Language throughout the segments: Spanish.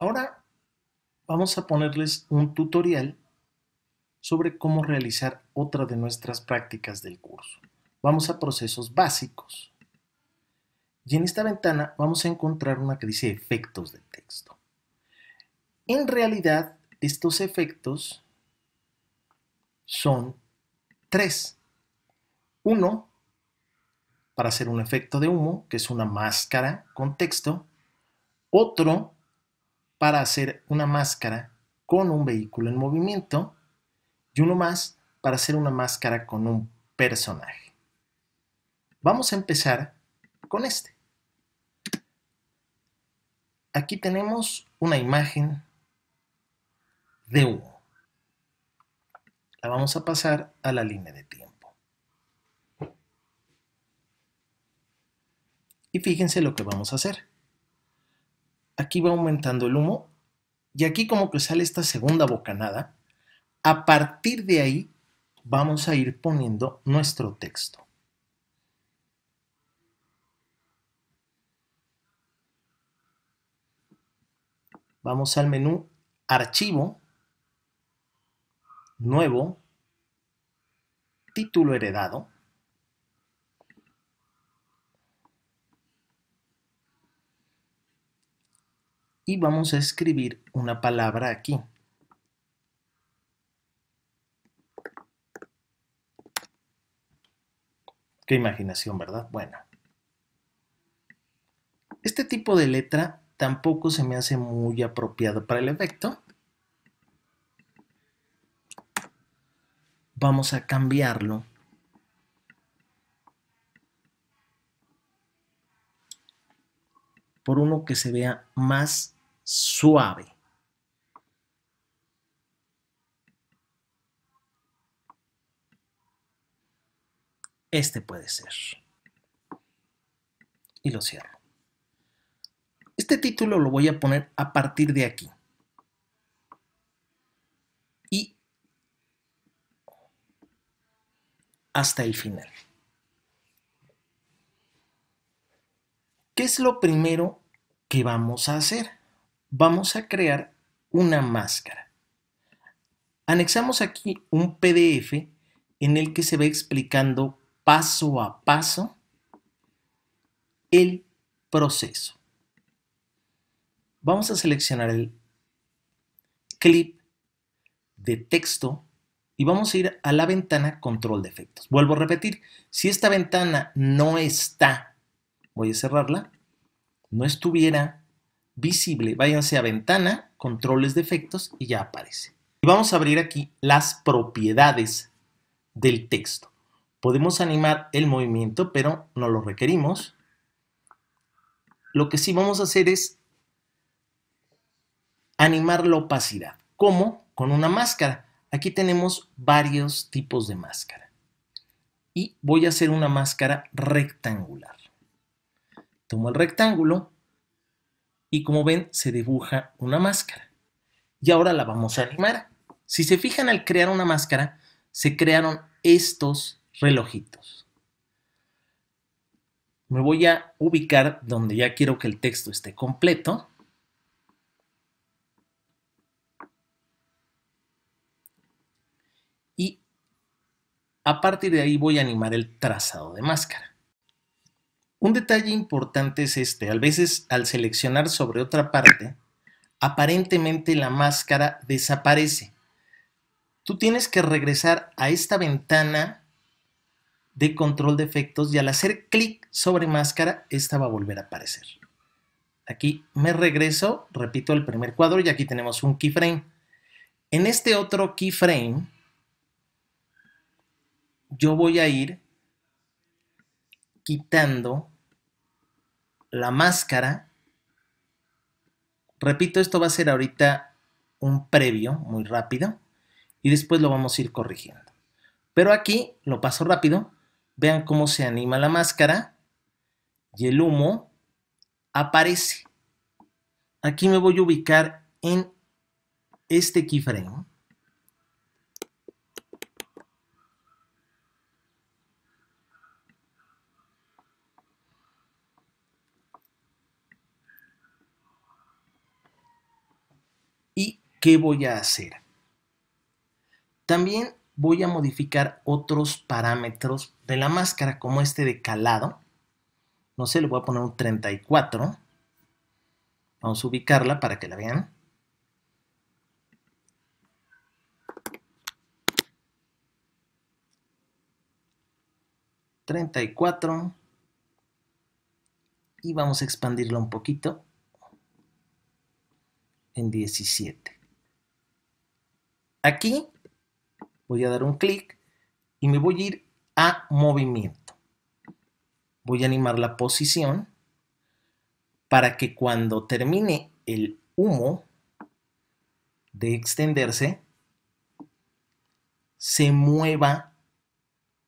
Ahora vamos a ponerles un tutorial sobre cómo realizar otra de nuestras prácticas del curso. Vamos a procesos básicos. Y en esta ventana vamos a encontrar una que dice efectos de texto. En realidad, estos efectos son tres. Uno, para hacer un efecto de humo, que es una máscara con texto. Otro, para hacer una máscara con un vehículo en movimiento. Y uno más, para hacer una máscara con un personaje. Vamos a empezar con este. Aquí tenemos una imagen de humo. La vamos a pasar a la línea de tiempo. Y fíjense lo que vamos a hacer. Aquí va aumentando el humo y aquí como que sale esta segunda bocanada. A partir de ahí vamos a ir poniendo nuestro texto. Vamos al menú Archivo, Nuevo, Título heredado. Y vamos a escribir una palabra aquí. Qué imaginación, ¿verdad? Bueno. Este tipo de letra tampoco se me hace muy apropiado para el efecto. Vamos a cambiarlo por uno que se vea más suave. Este puede ser. Y lo cierro. Este título lo voy a poner a partir de aquí. Y hasta el final. ¿Qué es lo primero que vamos a hacer? Vamos a crear una máscara. Anexamos aquí un PDF en el que se va explicando paso a paso el proceso. Vamos a seleccionar el clip de texto y vamos a ir a la ventana control de efectos. Vuelvo a repetir, si esta ventana no está, voy a cerrarla, no estuviera visible, váyanse a ventana, controles de efectos y ya aparece. Y vamos a abrir aquí las propiedades del texto. Podemos animar el movimiento, pero no lo requerimos. Lo que sí vamos a hacer es animar la opacidad. ¿Cómo? Con una máscara. Aquí tenemos varios tipos de máscara. Y voy a hacer una máscara rectangular. Tomo el rectángulo, y como ven se dibuja una máscara. Y ahora la vamos a animar. Si se fijan al crear una máscara, se crearon estos relojitos. Me voy a ubicar donde ya quiero que el texto esté completo. Y a partir de ahí voy a animar el trazado de máscara. Un detalle importante es este, a veces al seleccionar sobre otra parte, aparentemente la máscara desaparece. Tú tienes que regresar a esta ventana de control de efectos y al hacer clic sobre máscara, esta va a volver a aparecer. Aquí me regreso, repito el primer cuadro y aquí tenemos un keyframe. En este otro keyframe, yo voy a ir quitando la máscara. Repito, esto va a ser ahorita un previo muy rápido y después lo vamos a ir corrigiendo. Pero aquí lo paso rápido. Vean cómo se anima la máscara y el humo aparece. Aquí me voy a ubicar en este keyframe ¿qué voy a hacer? También voy a modificar otros parámetros de la máscara, como este de calado. No sé, le voy a poner un 34. Vamos a ubicarla para que la vean. ¿34? y vamos a expandirla un poquito en 17. Aquí voy a dar un clic y me voy a ir a movimiento. Voy a animar la posición para que cuando termine el humo de extenderse, se mueva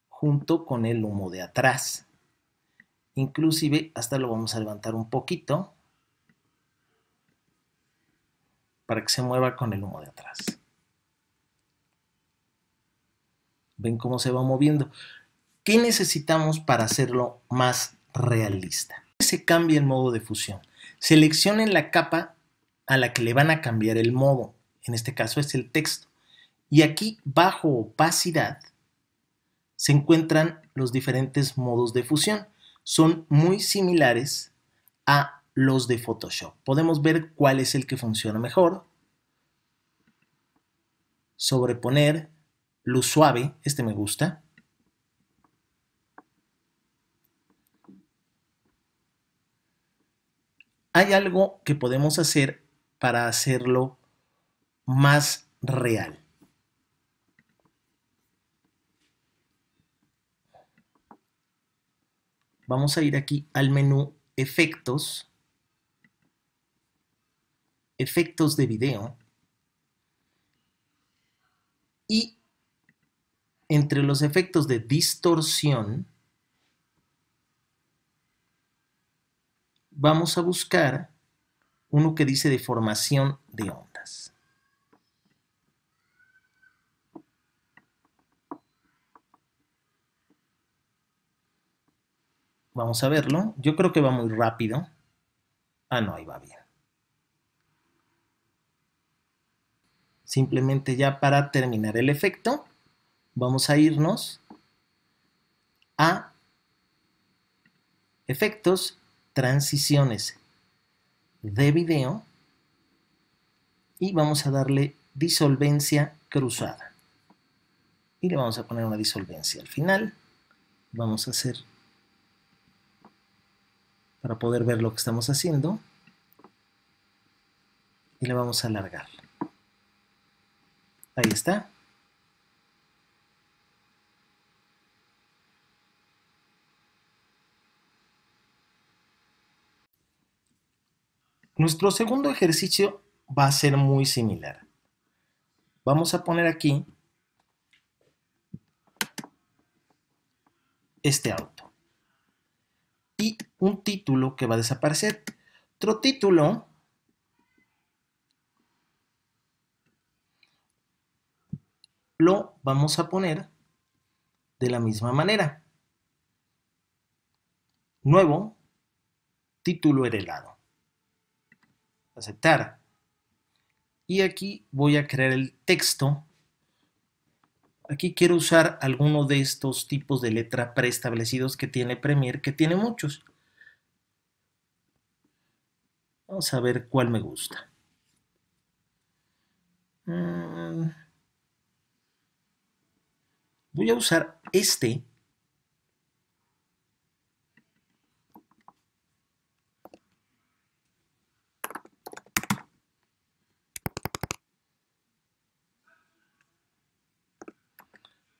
junto con el humo de atrás. Inclusive hasta lo vamos a levantar un poquito para que se mueva con el humo de atrás. ¿Ven cómo se va moviendo? ¿Qué necesitamos para hacerlo más realista? Se cambia el modo de fusión. Seleccionen la capa a la que le van a cambiar el modo. En este caso es el texto. Y aquí, bajo opacidad, se encuentran los diferentes modos de fusión son muy similares a los de Photoshop. Podemos ver cuál es el que funciona mejor. Sobreponer, luz suave, este me gusta. Hay algo que podemos hacer para hacerlo más real. vamos a ir aquí al menú efectos, efectos de video y entre los efectos de distorsión vamos a buscar uno que dice deformación de ondas. Vamos a verlo. Yo creo que va muy rápido. Ah, no, ahí va bien. Simplemente ya para terminar el efecto, vamos a irnos a efectos, transiciones de video y vamos a darle disolvencia cruzada. Y le vamos a poner una disolvencia al final. Vamos a hacer para poder ver lo que estamos haciendo y le vamos a alargar. Ahí está. Nuestro segundo ejercicio va a ser muy similar. Vamos a poner aquí este auto y un título que va a desaparecer. Otro título lo vamos a poner de la misma manera. Nuevo, título heredado. Aceptar. Y aquí voy a crear el texto. Aquí quiero usar alguno de estos tipos de letra preestablecidos que tiene Premiere, que tiene muchos. Vamos a ver cuál me gusta. Mm. Voy a usar este.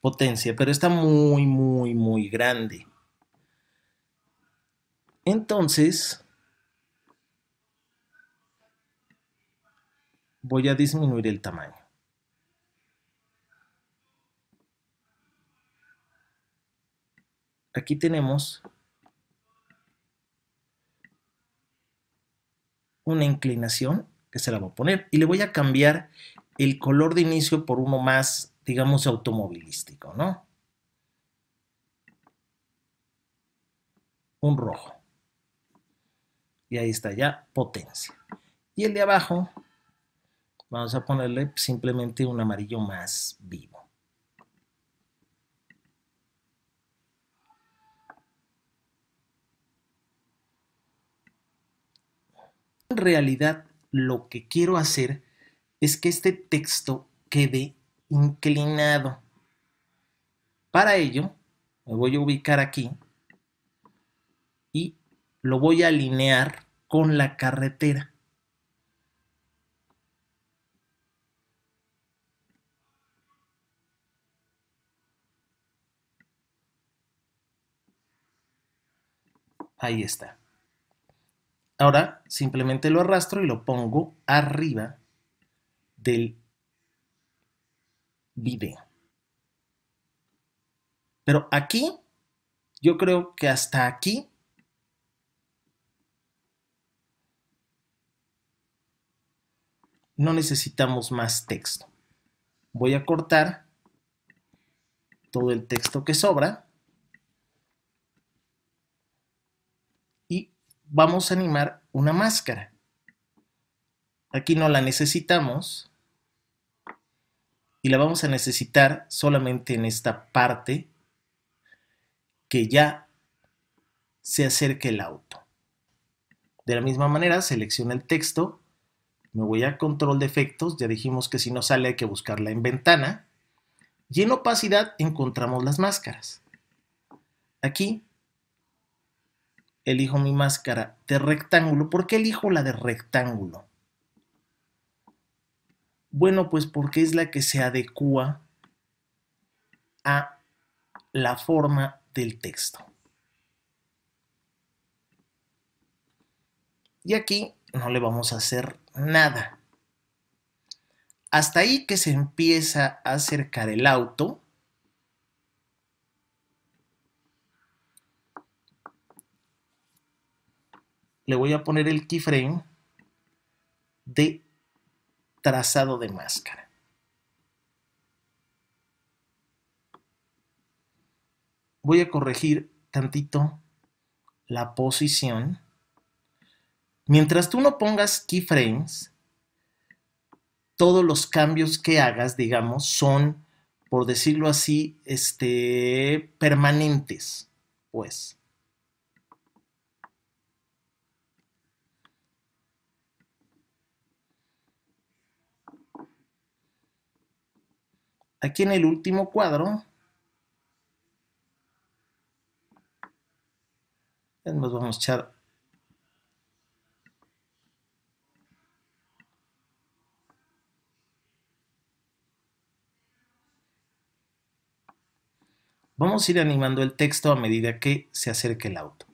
Potencia, pero está muy, muy, muy grande. Entonces, voy a disminuir el tamaño. Aquí tenemos una inclinación que se la voy a poner y le voy a cambiar el color de inicio por uno más, digamos, automovilístico, ¿no? Un rojo. Y ahí está ya potencia. Y el de abajo Vamos a ponerle simplemente un amarillo más vivo. En realidad, lo que quiero hacer es que este texto quede inclinado. Para ello, me voy a ubicar aquí y lo voy a alinear con la carretera. Ahí está. Ahora simplemente lo arrastro y lo pongo arriba del video. Pero aquí, yo creo que hasta aquí no necesitamos más texto. Voy a cortar todo el texto que sobra vamos a animar una máscara. Aquí no la necesitamos y la vamos a necesitar solamente en esta parte que ya se acerque el auto. De la misma manera, selecciona el texto, me voy a control de efectos, ya dijimos que si no sale hay que buscarla en ventana, y en opacidad encontramos las máscaras. Aquí elijo mi máscara de rectángulo. ¿Por qué elijo la de rectángulo? Bueno, pues porque es la que se adecua a la forma del texto. Y aquí no le vamos a hacer nada. Hasta ahí que se empieza a acercar el auto, le voy a poner el keyframe de trazado de máscara. Voy a corregir tantito la posición. Mientras tú no pongas keyframes, todos los cambios que hagas, digamos, son, por decirlo así, este, permanentes, pues. Aquí en el último cuadro, nos vamos a echar Vamos a ir animando el texto a medida que se acerque el auto.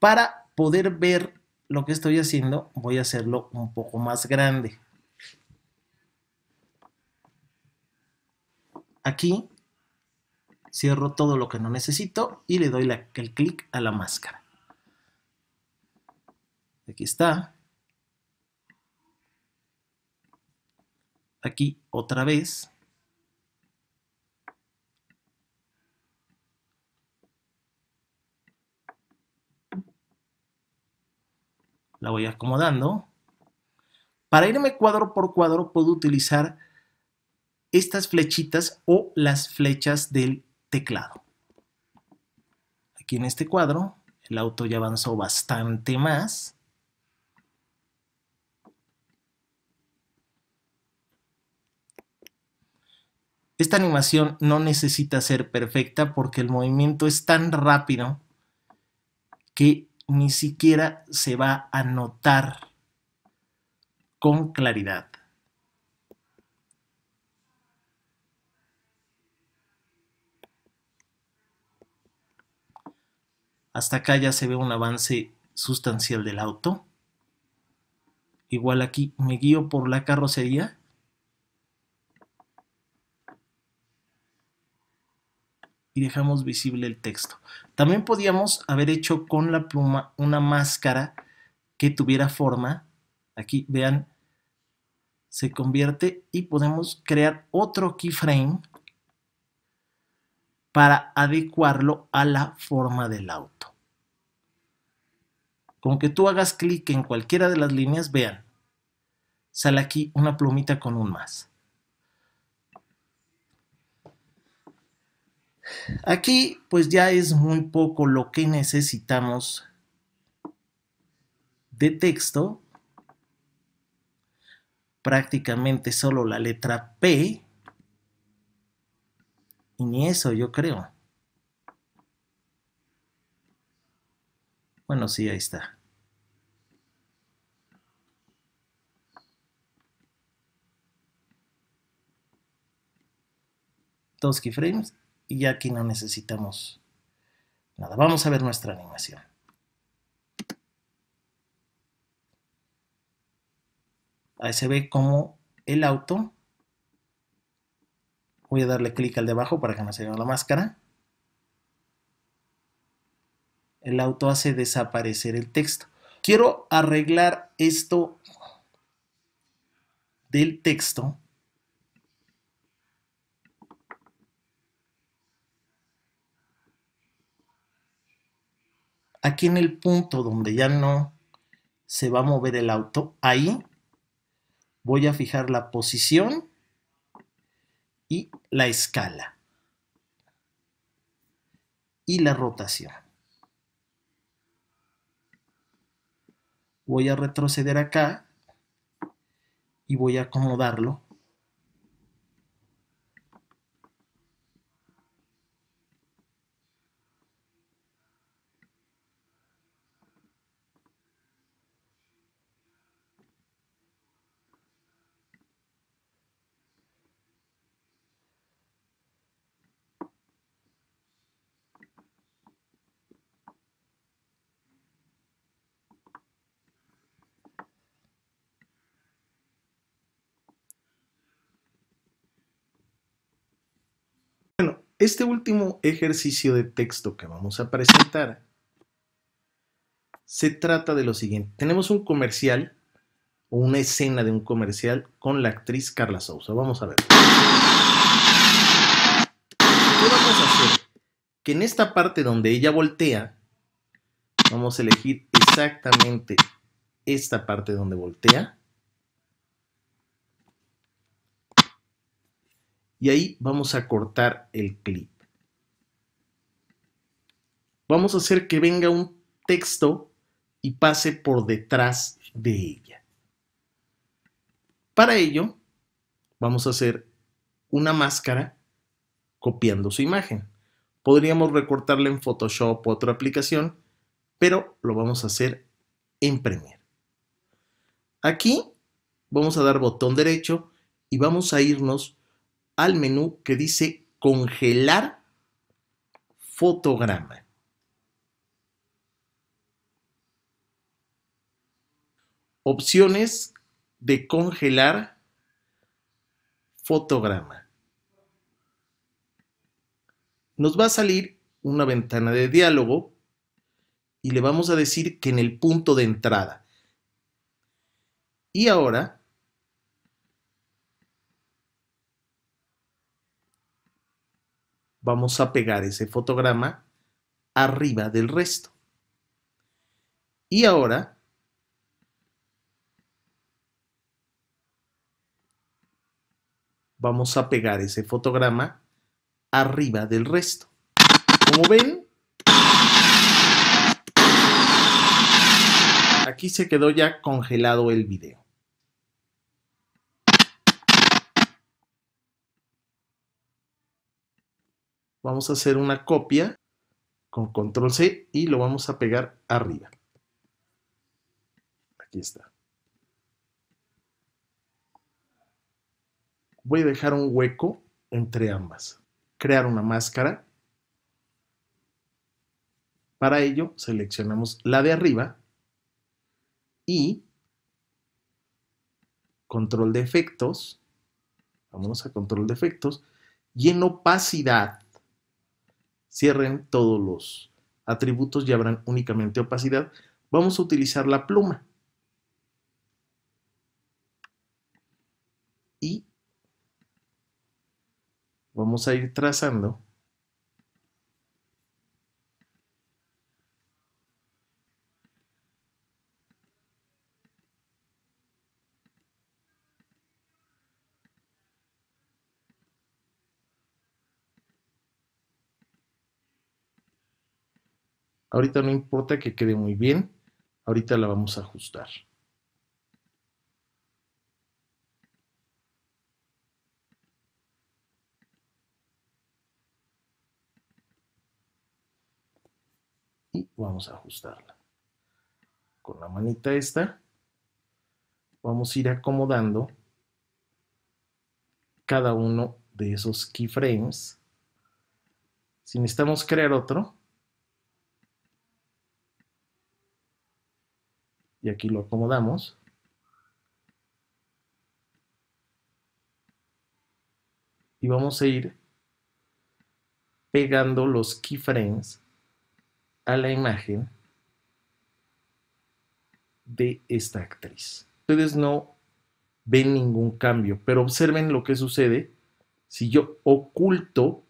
Para poder ver lo que estoy haciendo, voy a hacerlo un poco más grande. Aquí cierro todo lo que no necesito y le doy el clic a la máscara. Aquí está. Aquí otra vez. La voy acomodando. Para irme cuadro por cuadro puedo utilizar estas flechitas o las flechas del teclado. Aquí en este cuadro, el auto ya avanzó bastante más. Esta animación no necesita ser perfecta porque el movimiento es tan rápido que ni siquiera se va a notar con claridad. Hasta acá ya se ve un avance sustancial del auto. Igual aquí me guío por la carrocería. Y dejamos visible el texto. También podíamos haber hecho con la pluma una máscara que tuviera forma. Aquí vean, se convierte y podemos crear otro keyframe para adecuarlo a la forma del auto. Con que tú hagas clic en cualquiera de las líneas, vean, sale aquí una plumita con un más. Aquí pues ya es muy poco lo que necesitamos de texto. Prácticamente solo la letra P. Y ni eso yo creo. Bueno, sí, ahí está. Dos keyframes y ya aquí no necesitamos nada. Vamos a ver nuestra animación. Ahí se ve como el auto. Voy a darle clic al de abajo para que se vea la máscara. El auto hace desaparecer el texto. Quiero arreglar esto del texto aquí en el punto donde ya no se va a mover el auto, ahí voy a fijar la posición y la escala y la rotación. Voy a retroceder acá y voy a acomodarlo Este último ejercicio de texto que vamos a presentar se trata de lo siguiente. Tenemos un comercial o una escena de un comercial con la actriz Carla Sousa. Vamos a ver. ¿Qué vamos a hacer? Que en esta parte donde ella voltea, vamos a elegir exactamente esta parte donde voltea. Y ahí vamos a cortar el clip. Vamos a hacer que venga un texto y pase por detrás de ella. Para ello, vamos a hacer una máscara copiando su imagen. Podríamos recortarla en Photoshop o otra aplicación, pero lo vamos a hacer en Premiere. Aquí vamos a dar botón derecho y vamos a irnos al menú que dice congelar fotograma. Opciones de congelar fotograma. Nos va a salir una ventana de diálogo y le vamos a decir que en el punto de entrada. Y ahora vamos a pegar ese fotograma arriba del resto. Y ahora vamos a pegar ese fotograma arriba del resto. Como ven, aquí se quedó ya congelado el video. Vamos a hacer una copia con control C y lo vamos a pegar arriba. Aquí está. Voy a dejar un hueco entre ambas. Crear una máscara. Para ello seleccionamos la de arriba y control de efectos. Vámonos a control de efectos y en opacidad cierren todos los atributos y habrán únicamente opacidad, vamos a utilizar la pluma. Y vamos a ir trazando Ahorita no importa que quede muy bien, ahorita la vamos a ajustar. Y vamos a ajustarla. Con la manita esta, vamos a ir acomodando cada uno de esos keyframes. Si necesitamos crear otro, aquí lo acomodamos. Y vamos a ir pegando los keyframes a la imagen de esta actriz. Ustedes no ven ningún cambio, pero observen lo que sucede si yo oculto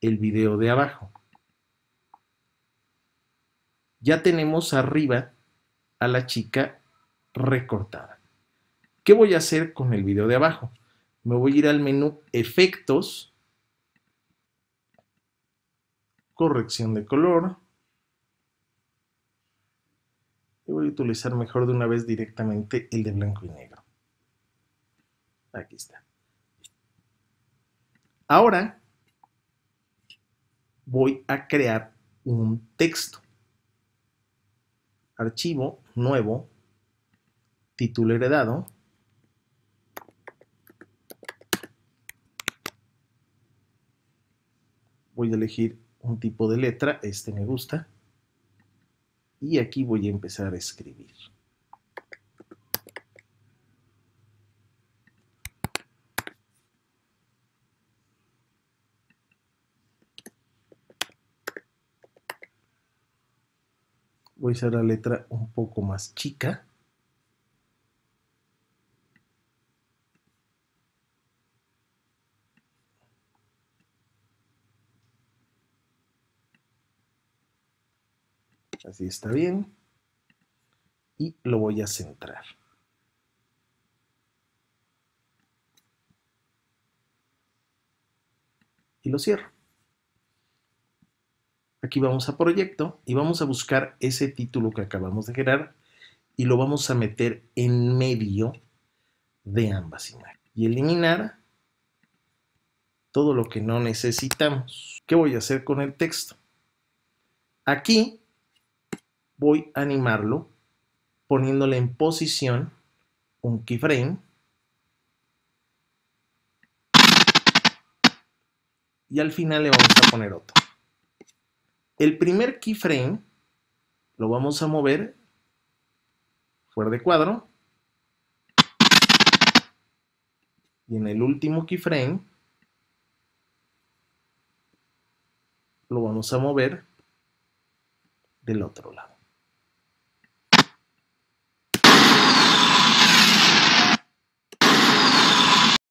el video de abajo. Ya tenemos arriba a la chica recortada. ¿Qué voy a hacer con el video de abajo? Me voy a ir al menú Efectos, Corrección de color. Y voy a utilizar mejor de una vez directamente el de blanco y negro. Aquí está. Ahora voy a crear un texto archivo nuevo, título heredado, voy a elegir un tipo de letra, este me gusta, y aquí voy a empezar a escribir. Voy a hacer la letra un poco más chica. Así está bien. Y lo voy a centrar. Y lo cierro. Aquí vamos a proyecto y vamos a buscar ese título que acabamos de generar y lo vamos a meter en medio de ambas imágenes. Y eliminar todo lo que no necesitamos. ¿Qué voy a hacer con el texto? Aquí voy a animarlo poniéndole en posición un keyframe y al final le vamos a poner otro. El primer keyframe lo vamos a mover fuera de cuadro. Y en el último keyframe lo vamos a mover del otro lado.